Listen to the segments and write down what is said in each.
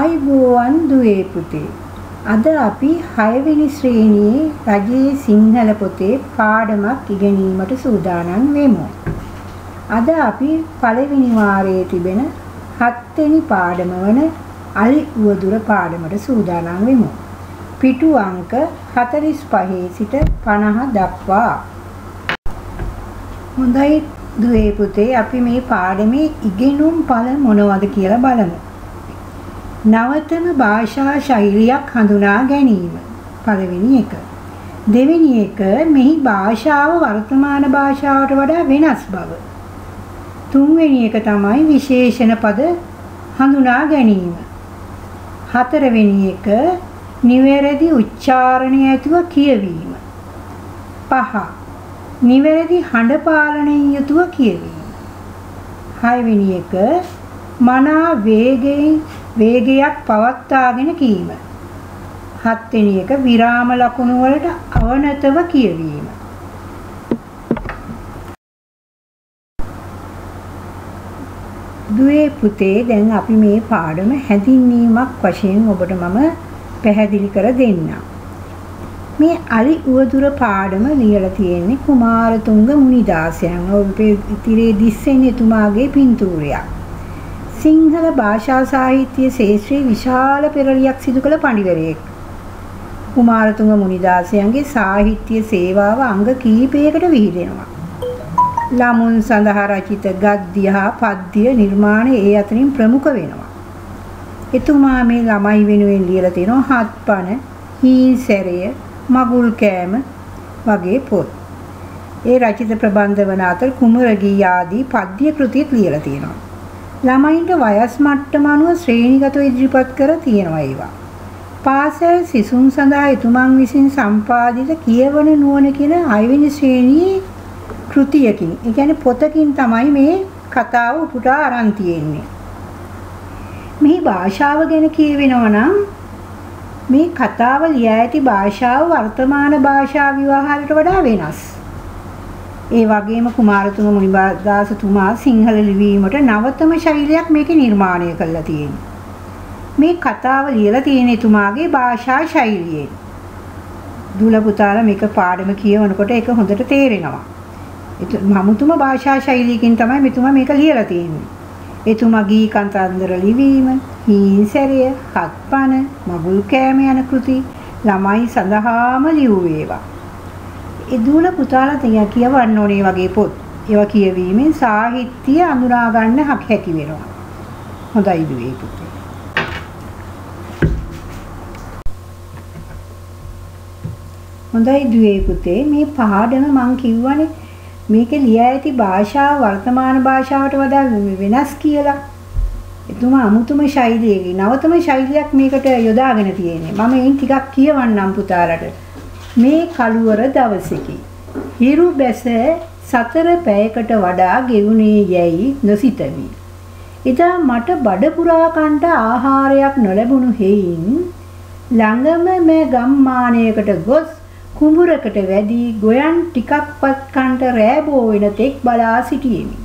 ආයිබෝවන් දුවේ පුතේ. අද අපි 6 වෙනි ශ්‍රේණියේ රජයේ සිංහල පොතේ පාඩමක් ඉගෙනීමට සූදානම් වෙමු. අද අපි පළවෙනි වාරයේ තිබෙන 7 වෙනි පාඩම වන අලි උවදුර පාඩමට සූදානම් වෙමු. පිටු අංක 45 සිට 50 දක්වා. හොඳයි දුවේ පුතේ අපි මේ පාඩමේ ඉගෙනුම් පළ මොනවද කියලා බලමු. නවතම භාෂා ශෛලියක් හඳුනා ගැනීම පළවෙනි එක. දෙවෙනි එක මෙහි භාෂාව වර්තමාන භාෂාවට වඩා වෙනස් බව. තුන්වෙනි එක තමයි විශේෂණ පද හඳුනා ගැනීම. හතරවෙනි එක නිවැරදි උච්චාරණය ඇතුව කියවීම. පහ නිවැරදි හඬ පාලනයෙන් යුතුව කියවීම. හයවෙනි එක මනා වේගයෙන් වේගයක් පවත්වාගෙන කීම. හත්වෙනි එක විරාම ලකුණු වලට අවනතව කියවීම. දුවේ පුතේ දැන් අපි මේ පාඩම හැඳින්වීමක් වශයෙන් ඔබට මම පැහැදිලි කර දෙන්නම්. මේ අලි උවදුර පාඩම ලියලා තියෙන්නේ කුමාරතුංග මුනිදාසයන්. ඔබේ ඉතිරේ දිස්සෙන් එතුමාගේ පින්තූරයක්. සිංහල භාෂා සාහිත්‍ය ශේත්‍රයේ විශාල පෙරලියක් සිදු කළ පඬිවරයෙක්. කුමාරතුංග මුනිදාසයන්ගේ සාහිත්‍ය සේවාව අංග කීපයකට විහිදෙනවා. ළමුන් සඳහා රචිත ගද්‍ය හා පද්‍ය නිර්මාණ ඒ අතරින් ප්‍රමුඛ වෙනවා. එතුමා මේ ළමයි වෙනුවෙන් ලියලා තියෙනවා හත්පන, හීන්සැරය, මගුල් කෑම වගේ පොත්. ඒ රචිත ප්‍රබන්ධ වන අතර කුමර ගී ආදී පද්‍ය කෘතිත් ලියලා තියෙනවා. ළමයින්ට වයස් මට්ටම අනුව ශ්‍රේණිගතව ඉදිරිපත් කර තියෙනවා ඒවා. පාසල් සිසුන් සඳහා එතුමන් විසින් සම්පාදිත කියවන නුවණ කියන 6 වෙනි ශ්‍රේණියේ කෘතියකින්, ඒ කියන්නේ පොතකින් තමයි මේ කතාව උපුටා අරන් තියෙන්නේ. මේ භාෂාව ගැන කියවෙනවා නම් මේ කතාව ලියා ඇති භාෂාව වර්තමාන භාෂා විවාහයට වඩා වෙනස්. ඒ වගේම කුමාරතුංග මුනිදාසතුමා සිංහල ලිවීමට නවතම ශෛලියක් මේකේ නිර්මාණය කළා තියෙනවා. මේ කතාව ලියලා තියෙන එතුමාගේ භාෂා ශෛලියෙන්. දුල පුතාලා මේක පාඩම කියවනකොට ඒක හොඳට තේරෙනවා. මමුතුම භාෂා ශෛලියකින් තමයි මෙතුමා මේක ලියලා තියෙන්නේ. එතුමා ගී කන්තාන්දර ලිවීම, හීන්සැරිය, හත්පන, මගුල් කෑම යන කෘති ළමයි සඳහාම ලියුව ඒවා. ඒ දුවල පුතාලා තියා කියවන්න ඕනේ වගේ පොත්. ඒවා කියවීමෙන් සාහිත්‍ය අඳුනා ගන්න හැකි වෙනවා. හොඳයි දුවේ පුතේ. හොඳයි දුවේ පුතේ මේ පාඩම මං කිව්වනේ මේක ලියා ඇති භාෂාව වර්තමාන භාෂාවට වඩා වෙනස් කියලා. එතුමා අමුතුම ශෛලියකින් නවතම ශෛලියක් මේකට යොදාගෙන තියෙන්නේ. මම එයින් ටිකක් කියවන්නම් පුතාලට. මේ කළුවර දවසකි. හිරු බැස සතර පැයකට වඩා ගෙවුනේ යැයි නොසිතමි. එදා මට බඩ පුරා කන්ට ආහාරයක් නොලැබුණු හේයින් ළඟම මේ ගම්මානයකට ගොස් කුඹුරකට වැඩි ගොයන් ටිකක්වත් කන්ට රෑබෝ වෙන තෙක් බලා සිටියෙමි.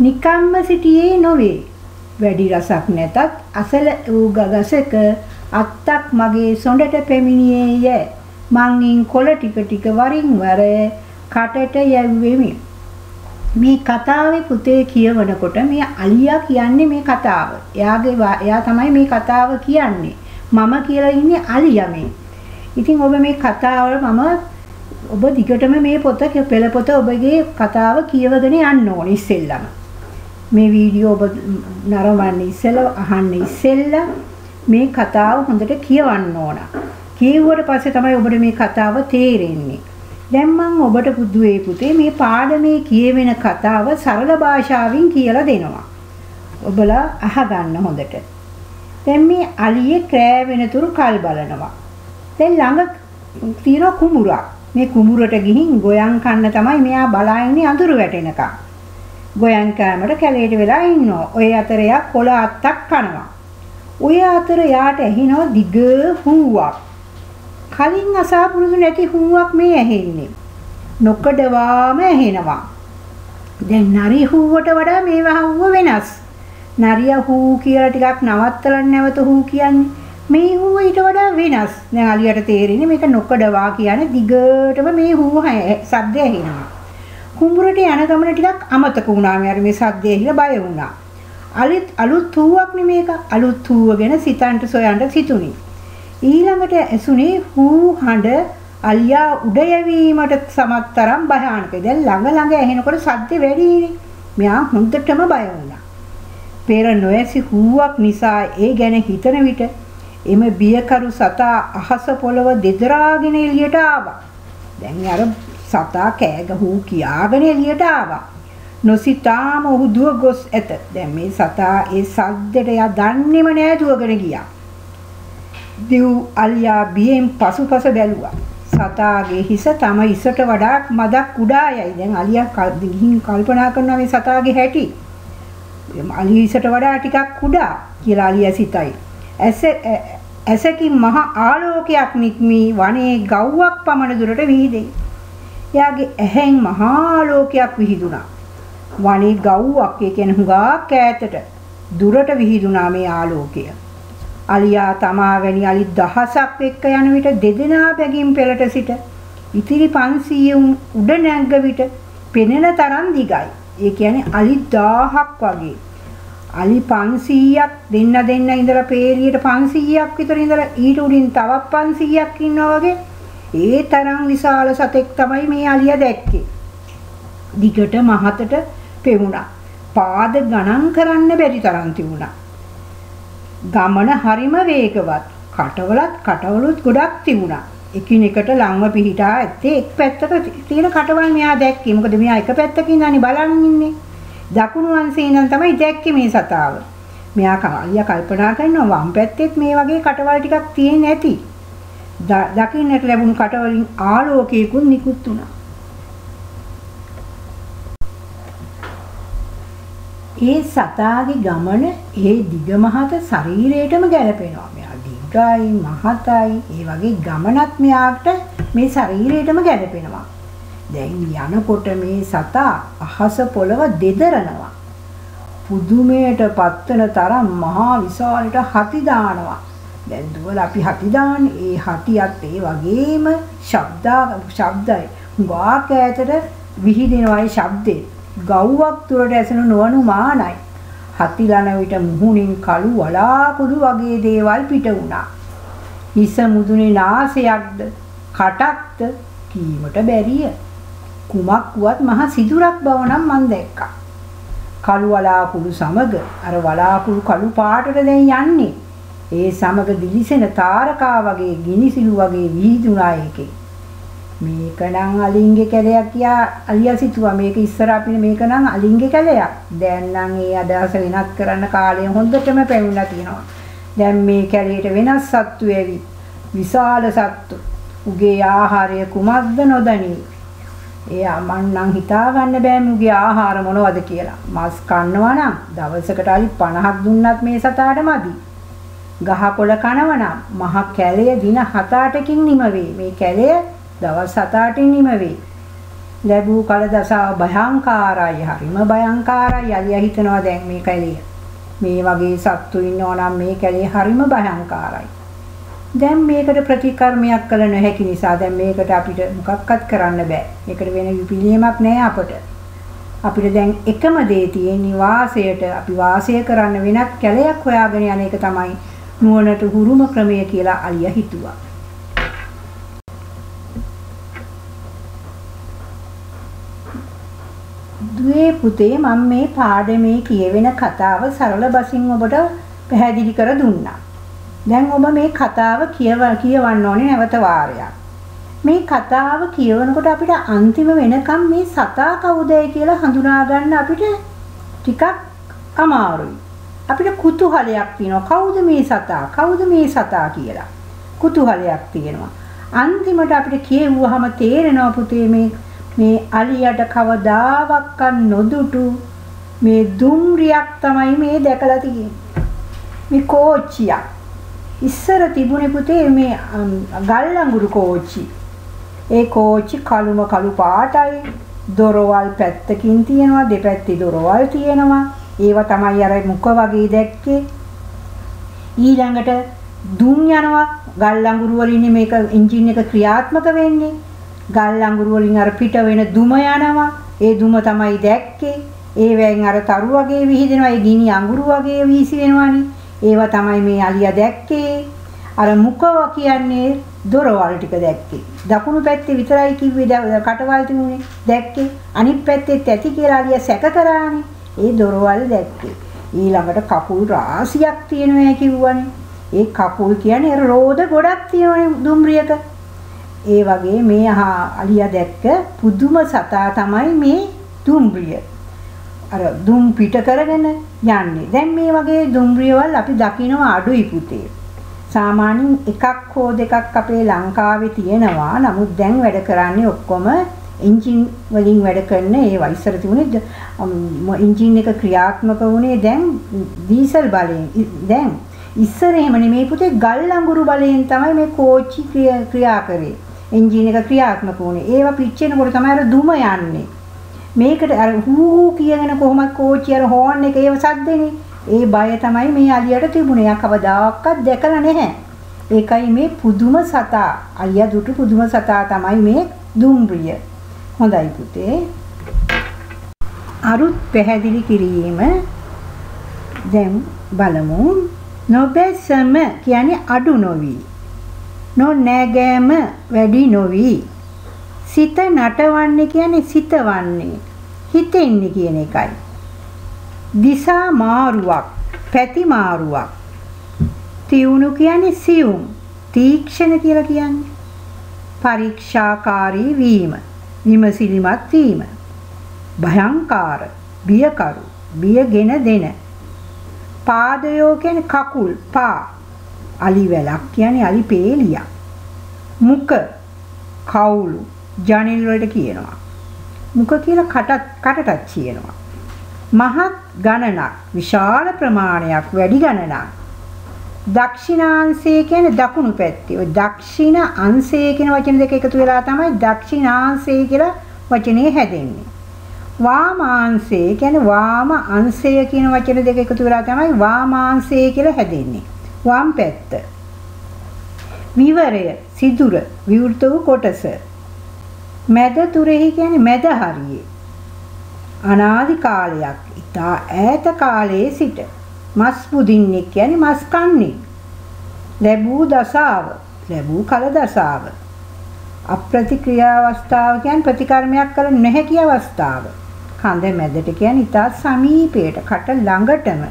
නිකම්ම සිටියේ නොවේ. වැඩි රසක් නැතත් අසල වූ ගගසක අත්තක් මගේ සොඬට පැමිණියේ යෑ. මං ඉන් කොළ ටික ටික වරින් වර කටට යැව්වෙමි. මේ කතාවේ පුතේ කියවනකොට මේ අලියා කියන්නේ මේ කතාව. එයාගේ එයා තමයි මේ කතාව කියන්නේ. මම කියලා ඉන්නේ අලියා මේ. ඉතින් ඔබ මේ කතාව මම ඔබ දිගටම මේ පොත පෙළ පොත ඔබගේ කතාව කියවගෙන යන්න ඕනේ ඉස්සෙල්ලම. මේ වීඩියෝ ඔබ නරඹන්න ඉස්සෙල්ලා අහන්න ඉස්සෙල්ලා මේ කතාව හොඳට කියවන්න ඕන. කියෙව්වට පස්සේ තමයි ඔබට මේ කතාව තේරෙන්නේ. දැන් මම ඔබට පුදුවේ පුතේ මේ පාඩමේ කියවෙන කතාව සරල භාෂාවෙන් කියලා දෙනවා. ඔබලා අහගන්න හොඳට. දැන් මේ අලියේ ක්‍රෑ වෙනතුරු කල් බලනවා. දැන් ළඟ තියෙන කුඹුරක්. මේ කුඹුරට ගිහින් ගොයන් කන්න තමයි මෙයා බලා ඉන්නේ අඳුර වැටෙනකම්. ගොයන් කෑමට කැලේට වෙලා ඉන්නවා. ඔය අතර යා කොළ අත්තක් කනවා. ඔය අතර යාට ඇහිනවා දිග හුවක්. කලින් අසාපුරුදු නැති හුවක් මේ ඇහෙන්නේ. නොකඩවාම ඇහෙනවා. දැන් නරි හුවට වඩා මේ වහුව වෙනස්. නරිය හූ කියලා ටිකක් නවත්තලා නැවත හූ කියන්නේ. මේ හූව ඊට වඩා වෙනස්. දැන් අලියට තේරෙන්නේ මේක නොකඩවා කියන්නේ දිගටම මේ හූව සද්ද ඇහෙනවා. කුඹුරට යන ගමන ටිකක් අමතක වුණා. මේ අර මේ සද්ද ඇහිලා බය වුණා. අලුත් අලුත් හූවක් නෙමේක. අලුත් හූව ගැන සිතන්ට සොයන්න සිතුනේ. ඊළඟට ඇසුනේ හූ හඬ අලියා උඩ යැවීමට සමත් තරම් භයානකයි. දැන් ළඟ ළඟ ඇහෙනකොට සද්ද වැඩිනේ. මෙයා හොඳටම බය වුණා. පෙර නොඇසි හුවක් නිසා ඒ ගැන හිතන විට එම බියකරු සතා අහස පොළව දෙදරාගෙන එළියට ආවා. දැන් අර සතා කෑගහූ කියාගෙන එළියට ආවා. නොසිතාම ඔහු දුව ගොස් ඇත. දැන් මේ සතා ඒ සද්දට යා දන්නේම නෑ දුවගෙන ගියා. දිව් අලියා බියෙන් පසුපස බැලුවා. සතාගේ හිස තම ඉසට වඩා මදක් උඩා යයි. දැන් අලියා ගිහින් කල්පනා කරනවා මේ සතාගේ හැටි. අලිහිසට වඩා ටිකක් කුඩා කියලා අලිය සිතයි. ඇස ඇසකින් මහ ආලෝකයක් නික්මී වනයේ ගව්වක් පමණ දුරට විහිදෙයි. එයාගේ ඇහෙන් මහා ආලෝකයක් විහිදුණා. වනයේ ගව්වක් ඒ කියන්නේ හුඟක් ඈතට දුරට විහිදුණා මේ ආලෝකය. අලියා තමා වැනි අලි දහසක් එක්ක යන විට දෙදෙනා බැගින් පෙළට සිට ඉතිරි 500 උඩ නැග්ග විට පෙනෙන තරම් දිගයි. ඒ කියන්නේ අලි 1000ක් වගේ. අලි 500ක් දෙන්න දෙන්න ඉඳලා පේලියට 500ක් විතර ඉඳලා ඊට උඩින් තවත් 500ක් ඉන්නවා වගේ ඒ තරම් විශාල සතෙක් තමයි මේ අලියා දැක්කේ. දිගට මහතට පෙවුණා. පාද ගණන් කරන්න බැරි තරම් තිබුණා. ගමන හරිම වේගවත්. කටවලත් කටවලුත් ගොඩක් තිබුණා. එකිනෙකට ලංව පිහිටා ඇත්තේ එක් පැත්තක තියෙන කටවල් මෙයා දැක්කේ. මොකද මෙයා එක පැත්තකින් ඉඳන් බලන් ඉන්නේ. දකුණු අංශේ ඉඳන් තමයි දැක්කේ මේ සතාව. මෙයා කාලියා කල්පනා කරනවා වම් පැත්තෙත් මේ වගේ කටවල් ටිකක් තියෙන්නේ නැති. දකින්නට ලැබුණු කටවලින් ආලෝකයකුත් නිකුත් වුණා. ඒ සතාගේ ගමන ඒ දිග මහත ශරීරයටම ගැලපෙනවා. දිගයි මහතයි ඒ වගේ ගමනක් මෙයාට මේ ශරීරයටම ගැලපෙනවා. දැන් යනකොට මේ සතා අහස පොළව දෙදරනවා. පුදුමයට පත්වන තරම් මහා විශාලට හති දානවා. දැන් දුවල අපි හති දාන්නේ ඒ හතියත් ඒ වගේම ශබ්දා ශබ්දයි. වාක ඈතට විහිදෙනවා ඒ ශබ්දේ. ගව්වක් තුරට ඇසෙන නොවනු මානයි. හතිලන විට මුහුණින් කළු වලාකුළු වගේ දේවල් පිට වුණා. හිස මුදුනේ නාසයක්ද කටක්ද කීමට බැරිය. කුමක් වුවත් මහ සිදුරක් බව නම් මන් දැක්කා. කළු වලාකුළු සමග අර වලාකුළු කළු පාටට දැන් යන්නේ. ඒ සමග දිලිසෙන තාරකා වගේ ගිනිසිලු වගේ විහිදුණා ඒකේ. මේක නම් අලින්ගේ කැලයක් කියා අලියා සිතුවා මේක ඉස්සර අපිට මේක නම් අලින්ගේ කැලයක්. දැන් නම් ඒ අදහස වෙනස් කරන්න කාලය හොඳටම පැමිණලා තියෙනවා. දැන් මේ කැලේට වෙනස් සත්තු ඇවි. විශාල සත්තු. උගේ ආහාරය කුමක්ද නොදනී. එයා මන් නම් හිතා ගන්න බෑ මුගේ ආහාර මොනවද කියලා. මස් කන්නවා නම් දවසකට අලි 50ක් දුන්නත් මේ සතාට මදි. ගහකොළ කනවා නම් මහ කැලය දින 7-8කින් නිම වේ. මේ කැලය දවස් 7-8න් නිම වේ. ලැබූ කල දසාව භයංකාරයි හරිම භයංකාරයි. අලියා හිතනවා දැන් මේ කැලේ මේ වගේ සත්තු ඉන්නවා නම් මේ කැලේ හරිම භයංකාරයි. දැන් මේකට ප්‍රතිකර්මයක් කළ නොහැකි නිසා දැන් මේකට අපිට මොකක්වත් කරන්න බෑ. මේකට වෙන පිළියමක් නෑ අපට. අපිට දැන් එකම දේ තියෙන්නේ වාසයට අපි වාසය කරන්න වෙනත් කැලයක් හොයාගෙන යන එක තමයි නුවණට හුරුම ක්‍රමය කියලා අලියා හිතුවා. දුවේ පුතේ මම මේ පාඩමේ කියවෙන කතාව සරල බසින් ඔබට පැහැදිලි කර දුන්නා. දැන් ඔබ මේ කතාව කියව කියවන්න ඕනේ නැවත වාරයක්. මේ කතාව කියවනකොට අපිට අන්තිම වෙනකම් මේ සතා කවුදයි කියලා හඳුනා ගන්න අපිට ටිකක් අමාරුයි. අපිට කුතුහලයක් තියෙනවා. කවුද මේ සතා? කවුද මේ සතා කියලා. කුතුහලයක් තියෙනවා. අන්තිමට අපිට කියවුවාම තේරෙනවා පුතේ මේ මේ අලියට කවදාවත් නොදුටු මේ දුම්රියක් තමයි මේ දැකලා තියෙන්නේ. මේ කෝච්චියක්. ඉස්සර තිබුණේ පුතේ මේ ගල් අඟුරු කෝච්චි. ඒ කෝච්චි කළුම කළු පාටයි. දොරවල් පැත්තකින් තියෙනවා දෙපැත්තේ දොරවල් තියෙනවා. ඒවා තමයි අර මුඛ වගේ දැක්කේ. ඊළඟට දුම් යනවා ගල් අඟුරු වලින් මේක එන්ජින් එක ක්‍රියාත්මක වෙන්නේ. ගල් අඟුරු වලින් අර පිට වෙන දුම යනවා. ඒ දුම තමයි දැක්කේ. ඒවෙන් අර තරු වගේ විහිදෙනවා. ඒ ගිනි අඟුරු වගේ වීසි වෙනවනේ. ඒවා තමයි මේ අලියා දැක්කේ. අර මුඛව කියන්නේ දොරවල් ටික දැක්කේ. දකුණු පැත්තේ විතරයි කිව්වේ කටවල් තිබුණේ. දැක්කේ. අනිත් පැත්තේ ඇති කියලා අලියා සැක කරානේ. ඒ දොරවල් දැක්කේ. ඊළඟට කකුල් රාශියක් තියෙනවා කිව්වනේ. ඒ කකුල් කියන්නේ අර රෝද ගොඩක් තියෙනවනේ දුම්රියක. ඒ වගේ මේ අලියා දැක්ක පුදුම සතා තමයි මේ දුම්රිය. අර දුම් පිට කරගෙන යන්නේ. දැන් මේ වගේ දුම්රියවල් අපි දකිනවා අඩුයි පුතේ. සාමාන්‍යයෙන් එකක් හෝ දෙකක් අපේ ලංකාවේ තියෙනවා. නමුත් දැන් වැඩ කරන්නේ ඔක්කොම එන්ජින් වලින් වැඩ කරන ඒවා ඉස්සර තිබුණේ එන්ජින් එක ක්‍රියාත්මක වුණේ දැන් දීසල් බලයෙන්. දැන් ඉස්සර එහෙම නෙමේ පුතේ ගල් අඟුරු බලයෙන් තමයි මේ කෝච්චි ක්‍රියා කරේ. එන්ජින් එක ක්‍රියාත්මක වුණේ. ඒවා පිච්චෙනකොට තමයි අර දුම යන්නේ. මේකට අර හූ කියගෙන කොහොමද කෝච්චි අර හෝන් එක ඒව සද්දෙනේ. ඒ බය තමයි මේ අලියට තිබුණේ. යා කවදාකවත් දැකලා නැහැ. ඒකයි මේ පුදුම සතා. අලියා දුටු පුදුම සතා තමයි මේ දුම්රිය. හොඳයි පුතේ. අරුත් පැහැදිලි කිරීම දැන් බලමු. නොබැසම කියන්නේ අඩු නොවි. නොනැගෑම වැඩි නොවි. සිත නටවන්නේ කියන්නේ සිතවන්නේ. හිතෙන්නේ කියන එකයි. දිසා මාරුවක්, පැති මාරුවක්. තියුණු කියන්නේ සියුම්, තීක්ෂණ කියලා කියන්නේ. පරීක්ෂාකාරී වීම, විමසිලිමත් වීම. භයංකාර, බියකරු, බියගෙන දෙන. පාදයෝ කියන්නේ කකුල්, පා. අලි වැලක් කියන්නේ අලි පේලියක්. මුඛ, කවුළු, ජනෙල් වලට කියනවා. මුඛ කියලා කටත් කටටත් කියනවා. මහත් ගණනක් විශාල ප්‍රමාණයක් වැඩි ගණනක් දක්ෂිණාංශය කියන්නේ දකුණු පැත්තේ. ඔය දක්ෂිණ අංශය කියන වචන දෙක එකතු වෙලා තමයි දක්ෂිණාංශය කියලා වචනේ හැදෙන්නේ. වාමාංශය කියන්නේ වාම අංශය කියන වචන දෙක එකතු වෙලා තමයි වාමාංශය කියලා හැදෙන්නේ. වම් පැත්ත. විවරය සිදුර විවෘත වූ කොටස. මැද තුරෙහි කියන්නේ මැද හරියේ. අනාදි කාලයක් ඉතා ඈත කාලයේ සිට මස් පුදින්නෙක් කියන්නේ මස් කන්නේ ලැබූ දසාව ලැබූ කල දසාව අප්‍රතික්‍රියා අවස්ථාව කියන්නේ ප්‍රතිකර්මයක් කළ නොහැකි අවස්ථාව කඳ මැදට කියන්නේ ඉතා සමීපයට කට ළඟටම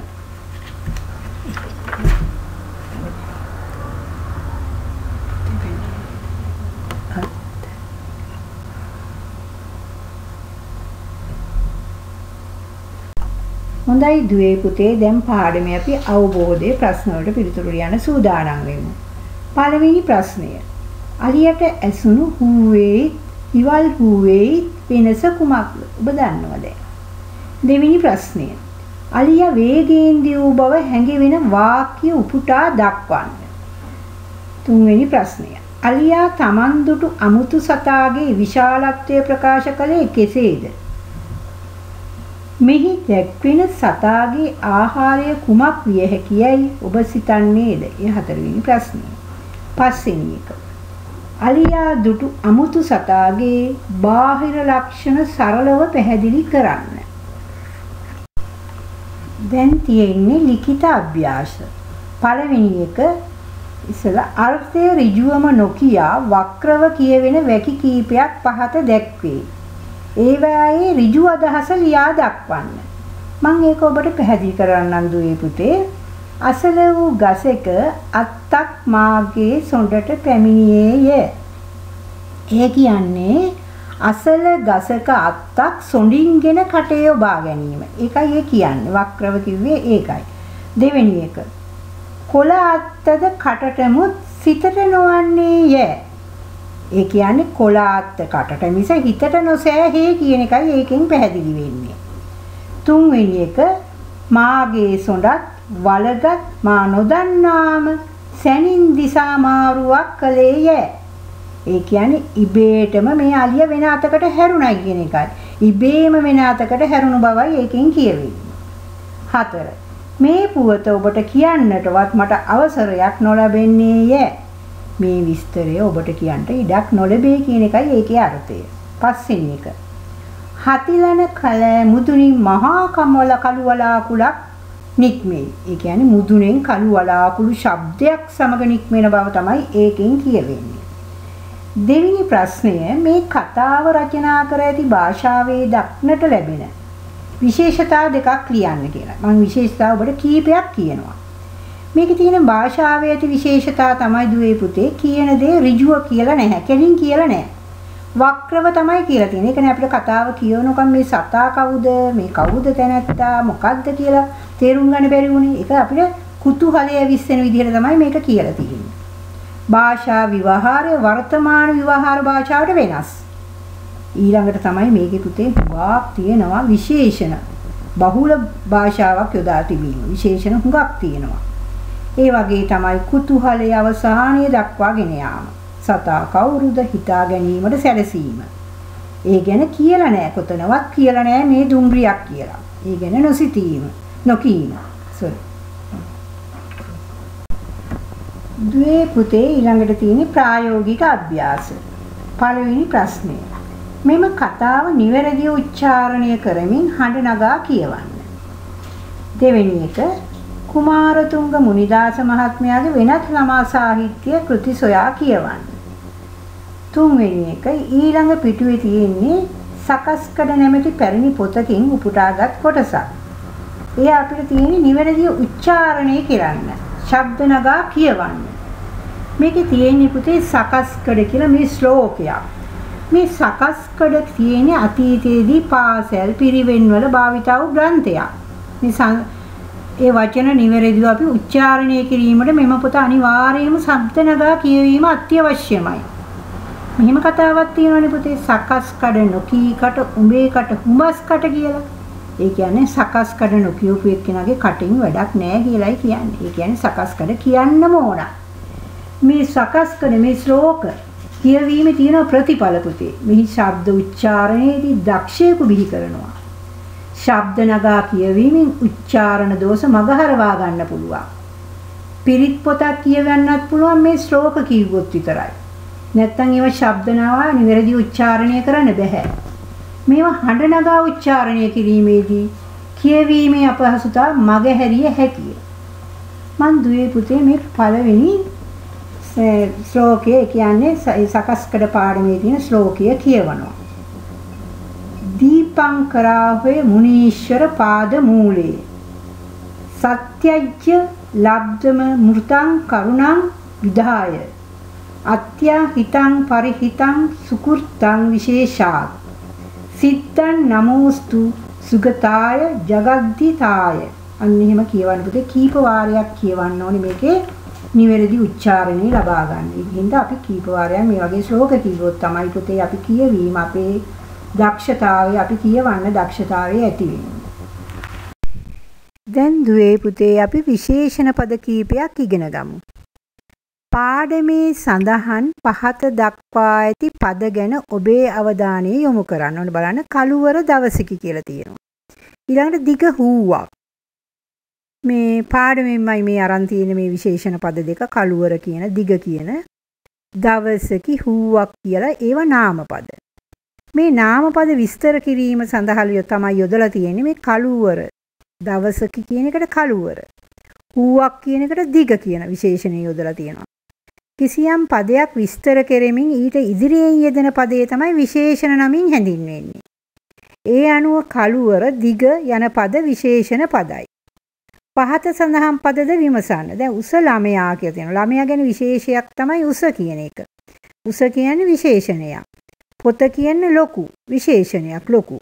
හොඳයි දුවේ පුතේ දැන් පාඩමේ අපි අවබෝධයේ ප්‍රශ්න වලට පිළිතුරු ලියන්න සූදානම් වෙමු. පළවෙනි ප්‍රශ්නය. අලියට ඇසුණු හුවේ ඉවල් හුවේ වෙනස කුමක්ද? ඔබ දන්නවද? දෙවෙනි ප්‍රශ්නය. අලිය වේගයෙන් දියූ බව හැඟෙන වාක්‍ය උපුටා දක්වන්න. තුන්වෙනි ප්‍රශ්නය. අලියා තමන් දුටු අමුතු සතාගේ විශාලත්වය ප්‍රකාශ කළේ කෙසේද? මෙහි දැක්වෙන සතාගේ ආහාරය කුමක් විය හැකියයි ඔබ සිතන්නේද? ඒ හතරවෙනි ප්‍රශ්නය. පස්වෙනි එක. අලියා දුටු අමුතු සතාගේ බාහිර ලක්ෂණ සරලව පැහැදිලි කරන්න. දැන් තියෙන්නේ ලිඛිත අභ්‍යාස. පළවෙනි එක ඉස්සලා අර්ථය ඍජුවම නොකිය වක්‍රව කියවෙන වැකි කීපයක් පහත දැක්වේ. ඒවායේ ඍජු අදහස ලියා දක්වන්න. මම ඒක ඔබට පැහැදිලි කරන්නම් දුවේ පුතේ. අසල වූ ගසක අත්තක් මාගේ සොඬට පැමිණියේය. ඒ කියන්නේ අසල ගසක අත්තක් සොඬින්ගෙන කටේ ඔබා ගැනීම. ඒකයි ඒ කියන්නේ. වක්‍රව කිව්වේ ඒකයි. දෙවෙනි එක. කොළ අත්තද කටටමුත් සිතට නොවන්නේය. ඒ කියන්නේ කොලාත්ත කටට මිස හිතට නොසෑහේ කියන එකයි ඒකෙන් පැහැදිලි වෙන්නේ. තුන්වෙනි එක මාගේ සොඬත් වලගත් මා නොදන්නාම සැනින් දිසා මාරුවක් කළේය. ඒ කියන්නේ ඉබේටම මේ අලිය වෙන අතකට හැරුණයි කියන එකයි. ඉබේම වෙන අතකට හැරුණු බවයි ඒකෙන් කියවෙන්නේ. 4. මේ පුවත ඔබට කියන්නටවත් මට අවසරයක් නොලැබෙන්නේය. මේ විස්තරය ඔබට කියන්න ඉඩක් නොලැබේ කියන එකයි ඒකේ අර්ථය. පස්වෙනි එක. හතිලන කල මුදුනින් මහා කම්වල කළු වලාකුලක් නික්මේ. ඒ කියන්නේ මුදුනෙන් කළු වලාකුළු ශබ්දයක් සමග නික්මෙන බව තමයි ඒකෙන් කියවෙන්නේ. දෙවෙනි ප්‍රශ්නය මේ කතාව රචනා කර ඇති භාෂාවේ දක්නට ලැබෙන විශේෂතා දෙකක් ලියන්න කියලා. මම විශේෂතා ඔබට කීපයක් කියනවා. මේකේ තියෙන භාෂාවේ ඇති විශේෂතා තමයි දුවේ පුතේ කියන දේ ඍජුව කියලා නැහැ. කෙලින් කියලා නැහැ. වක්‍රව තමයි කියලා තියෙන්නේ. ඒ කියන්නේ අපිට කතාව කියවනකම් මේ සතා කවුද, මේ කවුද තැනැත්තා, මොකද්ද කියලා තේරුම් ගන්න බැරි වුණේ. ඒක අපිට කුතුහලය විශ්සෙන විදිහට තමයි මේක කියලා තියෙන්නේ. භාෂා විවහාරය වර්තමාන විවහාර භාෂාවට වෙනස්. ඊළඟට තමයි මේකේ පුතේ හුඟක් තියෙනවා විශේෂණ. බහුල භාෂාවක් යොදා තිබීම. විශේෂණ හුඟක් තියෙනවා. ඒ වගේ තමයි කුතුහලයේ අවසානය දක්වාගෙන යාම. සතා කවුරුද හිතා ගැනීමට සැලසීම. ඒ ගැන කියලා නෑ කොතනවත් කියලා නෑ මේ දුම්රියක් කියලා. ඒ ගැන නොසිතීම, නොකීම. සෝරි. දුවේ පුතේ ඊළඟට තියෙන ප්‍රායෝගික අභ්‍යාස. පළවෙනි ප්‍රශ්නය. මෙම කතාව නිවැරදිව උච්චාරණය කරමින් හඬ නගා කියවන්න. දෙවෙනි එක කුමාරතුංග මුනිදාස මහත්මයාගේ වෙනත් ළමා සාහිත්‍ය කෘති සොයා කියවන්න. තුන්වෙනි එක ඊළඟ පිටුවේ තියෙන්නේ සකස්කඩ නැමැති පැරණි පොතකින් උපුටාගත් කොටසක්. ඒ අපිට තියෙන්නේ නිවැරදි උච්චාරණය කරන්න. ශබ්ද නගා කියවන්න. මේකේ තියෙන්නේ පුතේ සකස්කඩ කියලා මේ ශ්ලෝකයක්. මේ සකස්කඩ තියෙන්නේ අතීතයේදී පාසල් පිරිවෙන්වල භාවිතා වූ ග්‍රන්ථයක්. මේ ඒ වචන නිවැරදිව අපි උච්චාරණය කිරීමට මෙම පොත අනිවාර්යයෙන්ම ශබ්ද නගා කියවීම අත්‍යවශ්‍යමයි. මෙහෙම කතාවක් තියෙනවනේ පුතේ සකස් කඩ නොකී කට උඹේ කට හුඹස් කට කියලා. ඒ කියන්නේ සකස් කඩ නොකියපු එක්කෙනාගේ කටින් වැඩක් නැහැ කියලායි කියන්නේ. ඒ කියන්නේ සකස් කඩ කියන්නම ඕන. මේ සකස් කඩ මේ ශ්ලෝක කියවීමේ තියෙන ප්‍රතිඵල පුතේ. මෙහි ශබ්ද උච්චාරණයේදී දක්ෂයෙකු බිහි කරනවා. ශබ්ද නගා කියවීමෙන් උච්චාරණ දෝෂ මගහරවා ගන්න පුළුවන්. පිරිත් පොතක් කියවන්නත් පුළුවන් මේ ශ්ලෝක කිව්වොත් විතරයි. නැත්තම් ඒවා ශබ්දනවා නිවැරදි උච්චාරණය කරන්න බෑ. මේවා හඬ නගා උච්චාරණය කිරීමේදී කියවීමේ අපහසුතාව මගහැරිය හැකිය. මන් දුවේ පුතේ මේ පළවෙනි ශ්ලෝකය කියන්නේ සකස්කඩ පාඩමේ තියෙන ශ්ලෝකය කියවනවා. දීපංකරාවේ මුනීශ්වර පාද මූලේ. සත්‍යජ්‍ය ලබ්ධම මෘතං කරුණං විදාය අත්‍යා හිතං පරිහිතං සුකුර්තං විශේෂාත්. සිත්තං නමෝස්තු සුගතාය ජගද්දිතාය. අන්න එහෙම කියවන්න පුතේ කීප වාරයක් කියවන්න ඕනේ මේකේ නිවැරදි උච්චාරණය ලබා ගන්න. ඉතින් අපි කීප වාරයක් මේ වගේ ශ්ලෝක කිව්වොත් තමයි පුතේ අපි කියවීම අපේ දක්ෂතාවය අපි කියවන්න දක්ෂතාවය ඇති වෙන්නේ. දැන් දුවේ පුතේ අපි විශේෂණ පද කීපයක් ඉගෙන ගමු. පාඩමේ සඳහන් පහත දක්වා ඇති පද ගැන ඔබේ අවධානය යොමු කරන්න ඕන බලන්න කළුවර දවසකි කියලා තියෙනවා. ඊළඟට දිග හූවක්. මේ පාඩමෙන්මයි මේ අරන් තියෙන මේ විශේෂණ පද දෙක කළුවර කියන දිග කියන දවසකි හූවක් කියලා ඒවා නාමපද. මේ නාමපද විස්තර කිරීම සඳහා තමයි යොදලා තියෙන්නේ මේ කළුවර දවසකි කියන එකට කළුවර. හූවක් කියන එකට දිග කියන විශේෂණය යොදලා තියෙනවා. කිසියම් පදයක් විස්තර කෙරෙමින් ඊට ඉදිරියෙන් යෙදෙන පදේ තමයි විශේෂණ නමින් හැඳින්වෙන්නේ. ඒ අනුව කළුවර දිග යන පද විශේෂණ පදයි. පහත සඳහන් පදද විමසන්න. දැන් උස ළමයා කියලා තියෙනවා. ළමයා ගැන විශේෂයක් තමයි උස කියන එක. උස කියන්නේ විශේෂණයක්. පොත කියන්නේ ලොකු විශේෂණයක් ලොකු.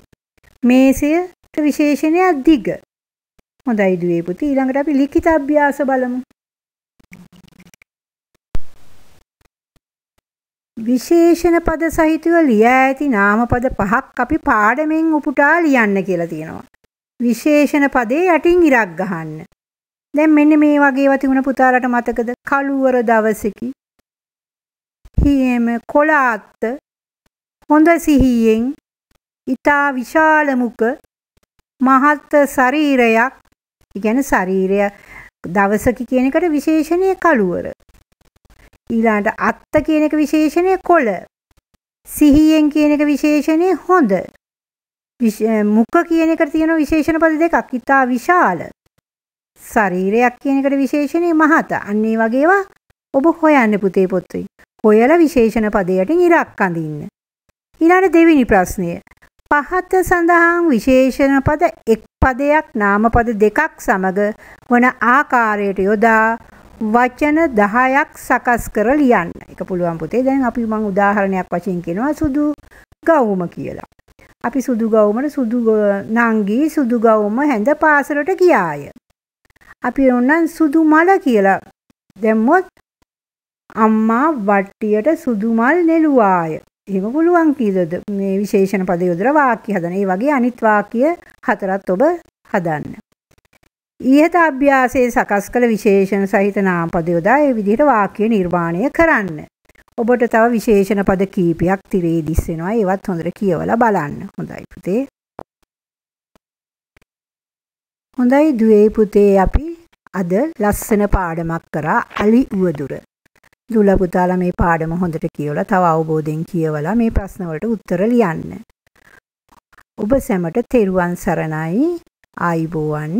මේසයට විශේෂණයක් දිග. හොඳයි දුවේ පුතේ ඊළඟට අපි ලිඛිත අභ්‍යාස බලමු. විශේෂණ පද සහිතව ලියා ඇති නාමපද පහක් අපි පාඩමෙන් උපුටා ලියන්න කියලා තියෙනවා. විශේෂණ පදේ යටින් ඉරක් ගහන්න. දැන් මෙන්න මේ වගේ ඒවා තිබුණ පුතාලට මතකද? කළුවර දවසකි. හියම කොලාත්ත හොඳ සිහියෙන් ඊතා විශාල මුක මහත් ශරීරයක් ඒ කියන්නේ ශරීරය දවසක කියන එකට විශේෂණය කළුවර. ඊළඟට අත්ත කියන එක විශේෂණය කොළ. සිහියෙන් කියන එක විශේෂණය හොඳ. මුඛ කියන එකට තියෙන විශේෂණ පද දෙකක්. ඊටා විශාල. ශරීරයක් කියන එකට විශේෂණේ මහත. අන්න ඒ වගේ ඒවා ඔබ හොයන්න පුතේ පොතේ. හොයලා විශේෂණ පදයට ඉරක් අඳින්න. ඊළඟ දෙවෙනි ප්‍රශ්නය. පහත සඳහන් විශේෂණ පද එක් පදයක් නාමපද දෙකක් සමග වන ආකාරයට යොදා වචන 10ක් සකස් කර ලියන්න. ඒක පුළුවන් පුතේ. දැන් අපි මම උදාහරණයක් වශයෙන් කියනවා සුදු ගවුම කියලා. අපි සුදු ගවුමට සුදු නංගි සුදු ගවුම හැඳ පාසලට ගියාය. අපි ඕනනම් සුදු මල කියලා දැම්මොත් අම්මා වට්ටියට සුදු මල් නෙළුවාය. එහෙම පුළුවන් කීයද මේ විශේෂණ පද යොදලා වාක්‍ය හදන. ඒ වගේ අනිත් වාක්‍ය හතරත් ඔබ හදන්න. ඊහත අභ්‍යාසයේ සකස් කළ විශේෂණ සහිත නාමපද යොදා ඒ විදිහට වාක්‍ය නිර්මාණය කරන්න. ඔබට තව විශේෂණ පද කීපයක් තිරේ දිස්සෙනවා. ඒවත් හොඳට කියවලා බලන්න. හොඳයි පුතේ. හොඳයි දුවේ පුතේ අපි අද ලස්සන පාඩමක් කරා අලි උවදුර. දුල පුතාලා මේ පාඩම හොඳට කියවලා තව අවබෝධයෙන් කියවලා මේ ප්‍රශ්න වලට උත්තර ලියන්න. ඔබ සැමට තෙරුවන් සරණයි ආයිබෝවන්